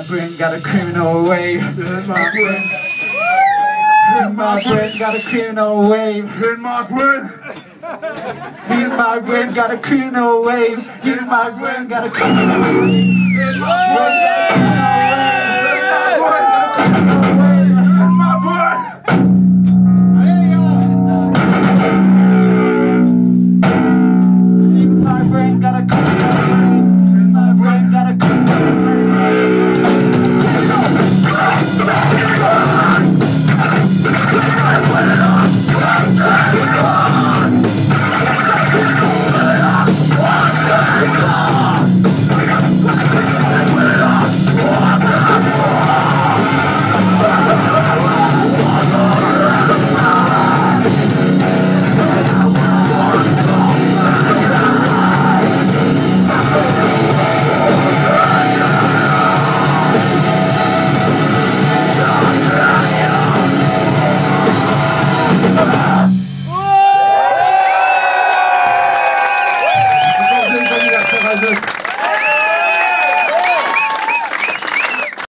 a criminal wave. In my brain. In my brain got a criminal wave. In my brain. In my brain got a criminal wave. In my brain got a criminal wave. In my brain.